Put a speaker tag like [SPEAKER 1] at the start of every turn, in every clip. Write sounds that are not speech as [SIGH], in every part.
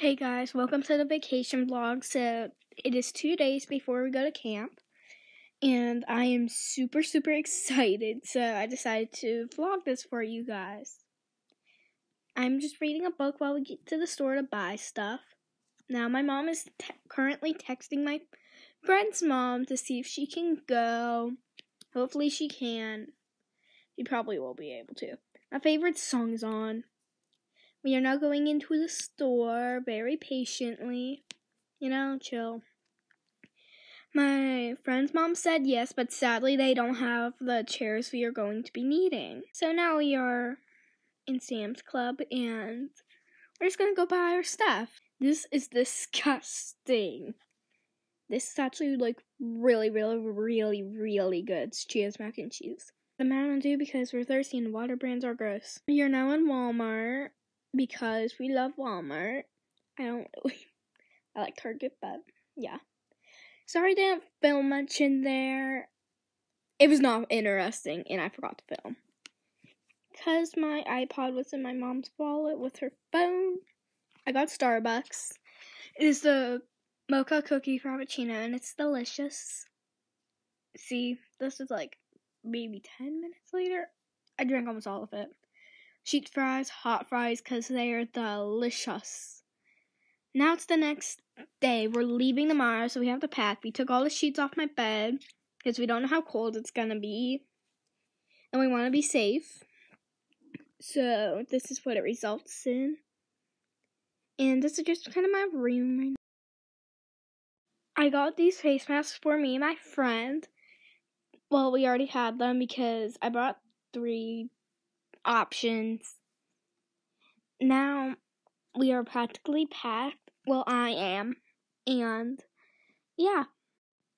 [SPEAKER 1] Hey guys, welcome to the vacation vlog. So, it is two days before we go to camp, and I am super, super [LAUGHS] excited. So, I decided to vlog this for you guys. I'm just reading a book while we get to the store to buy stuff. Now, my mom is te- currently texting my friend's mom to see if she can go. Hopefully, she can. She probably will be able to. My favorite song is on. We are now going into the store very patiently. You know, chill. My friend's mom said yes, but sadly they don't have the chairs we are going to be needing. So now we are in Sam's Club and we're just gonna go buy our stuff. This is disgusting. This is actually like really, really, really, really good. Cheese mac and cheese. The Mountain Dew because we're thirsty and water brands are gross. We are now in Walmart because we love Walmart. I don't really. [LAUGHS] I like Target, but yeah. Sorry I didn't film much in there. It was not interesting, and I forgot to film. Because my iPod was in my mom's wallet with her phone, I got Starbucks. It is the mocha cookie frappuccino, and it's delicious. See, this is like maybe 10 minutes later. I drank almost all of it sheet fries, hot fries, because they are delicious. Now it's the next day. We're leaving the tomorrow, so we have to pack. We took all the sheets off my bed because we don't know how cold it's gonna be, and we want to be safe. So this is what it results in. And this is just kind of my room right now. I got these face masks for me and my friend. Well, we already had them because I bought three options. Now we are practically packed. Well, I am. And yeah,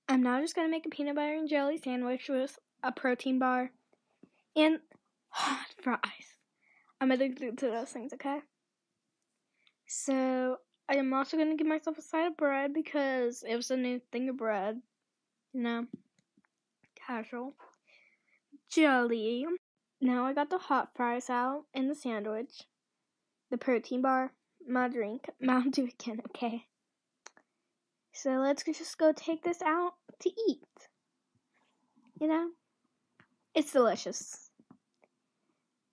[SPEAKER 1] I'm now just going to make a peanut butter and jelly sandwich with a protein bar and hot fries. I'm addicted to those things, okay? So, I am also going to give myself a side of bread because it was a new thing of bread. You know? Casual. Jelly. Now I got the hot fries out and the sandwich, the protein bar, my drink, [LAUGHS] Mountain Dew again, okay? So let's just go take this out to eat. You know? It's delicious.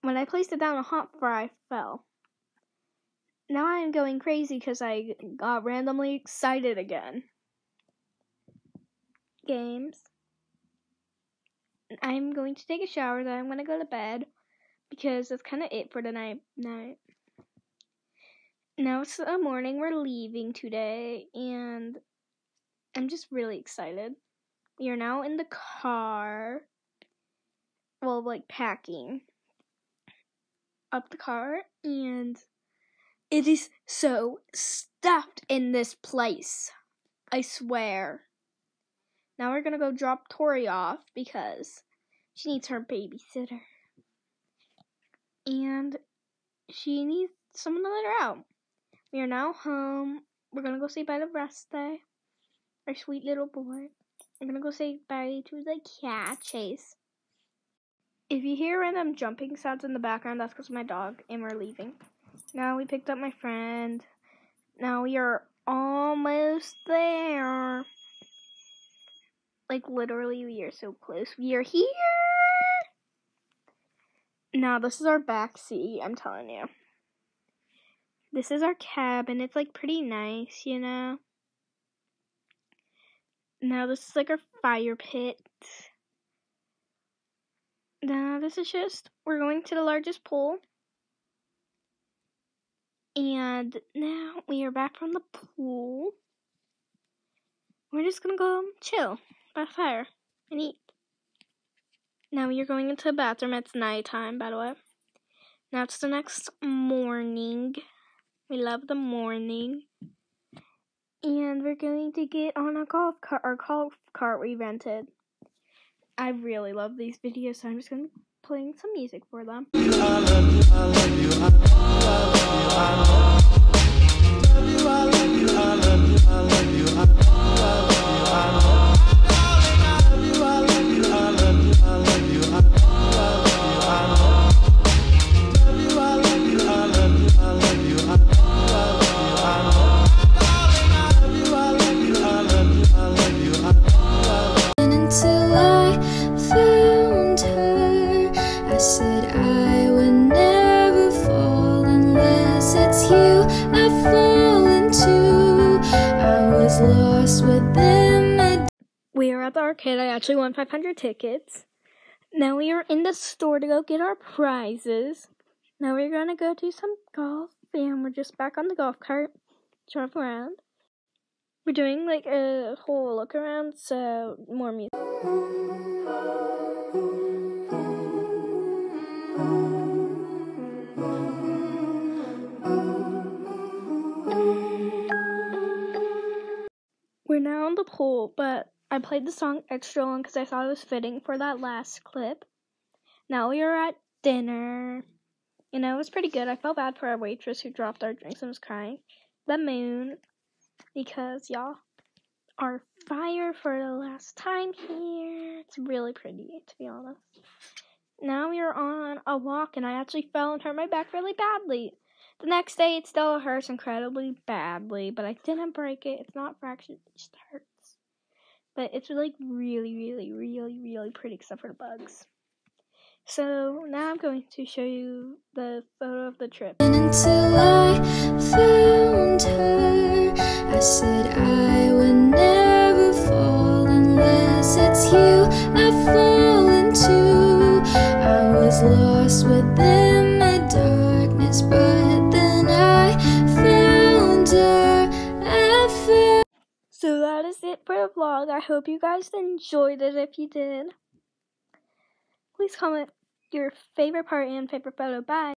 [SPEAKER 1] When I placed it down, a hot fry fell. Now I am going crazy because I got randomly excited again. Games. I'm going to take a shower, then I'm going to go to bed because that's kind of it for the night. night. Now it's the morning, we're leaving today, and I'm just really excited. We are now in the car, well, like packing up the car, and it is so stuffed in this place. I swear. Now we're gonna go drop Tori off because she needs her babysitter. And she needs someone to let her out. We are now home. We're gonna go say bye to Rusty, our sweet little boy. I'm gonna go say bye to the cat, Chase. If you hear random jumping sounds in the background, that's because my dog, and we're leaving. Now we picked up my friend. Now we are almost there. Like literally, we are so close. We are here. Now this is our back seat. I'm telling you. This is our cabin. It's like pretty nice, you know. Now this is like our fire pit. Now this is just we're going to the largest pool. And now we are back from the pool. We're just gonna go chill by the fire and eat. Now you're going into the bathroom. It's nighttime, by the way. Now it's the next morning. We love the morning. And we're going to get on a golf cart, our golf cart we rented. I really love these videos, so I'm just going to be playing some music for them. I
[SPEAKER 2] fallen too. I was lost within my
[SPEAKER 1] We are at the arcade. I actually won 500 tickets. Now we are in the store to go get our prizes. Now we're gonna go do some golf, and we're just back on the golf cart, drive around. We're doing like a whole look around, so more music. Pool, but I played the song extra long because I thought it was fitting for that last clip. Now we are at dinner. You know, it was pretty good. I felt bad for our waitress who dropped our drinks and was crying. The moon, because y'all are fire for the last time here. It's really pretty, to be honest. Now we are on a walk, and I actually fell and hurt my back really badly. The next day, it still hurts incredibly badly, but I didn't break it. It's not fractured, it just hurts. But it's like really, really, really, really pretty, except for the bugs. So now I'm going to show you the photo of the trip. It for the vlog. I hope you guys enjoyed it. If you did, please comment your favorite part and favorite photo. Bye.